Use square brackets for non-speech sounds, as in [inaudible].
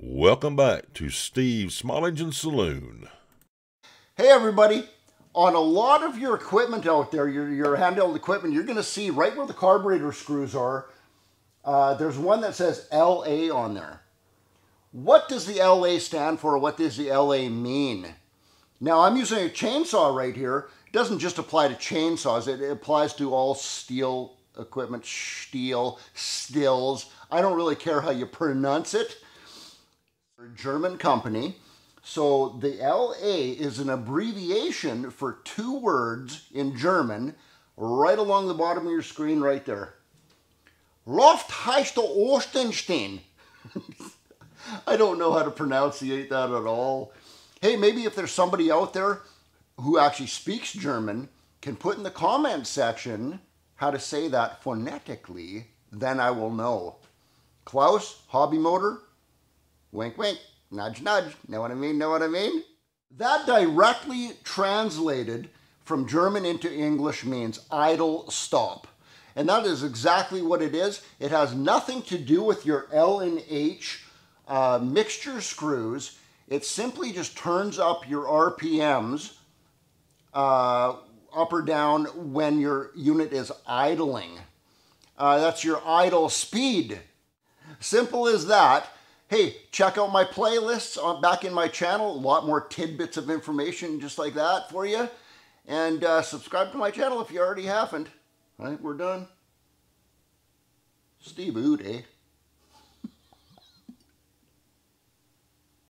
Welcome back to Steve's Small Engine Saloon. Hey everybody, on a lot of your equipment out there, your, your handheld equipment, you're going to see right where the carburetor screws are, uh, there's one that says LA on there. What does the LA stand for? What does the LA mean? Now I'm using a chainsaw right here. It doesn't just apply to chainsaws, it, it applies to all Stihl equipment, steel, stills. I don't really care how you pronounce it. German company. So the LA is an abbreviation for two words in German right along the bottom of your screen right there. Loft heißt Ostenstein. [laughs] I don't know how to pronunciate that at all. Hey, maybe if there's somebody out there who actually speaks German can put in the comment section how to say that phonetically, then I will know. Klaus, hobby motor, Wink, wink. Nudge, nudge. Know what I mean? Know what I mean? That directly translated from German into English means idle stop. And that is exactly what it is. It has nothing to do with your L and H uh, mixture screws. It simply just turns up your RPMs uh, up or down when your unit is idling. Uh, that's your idle speed. Simple as that. Hey, check out my playlists on, back in my channel. A lot more tidbits of information just like that for you. And uh, subscribe to my channel if you already haven't. I think we're done. Steve Ood, eh?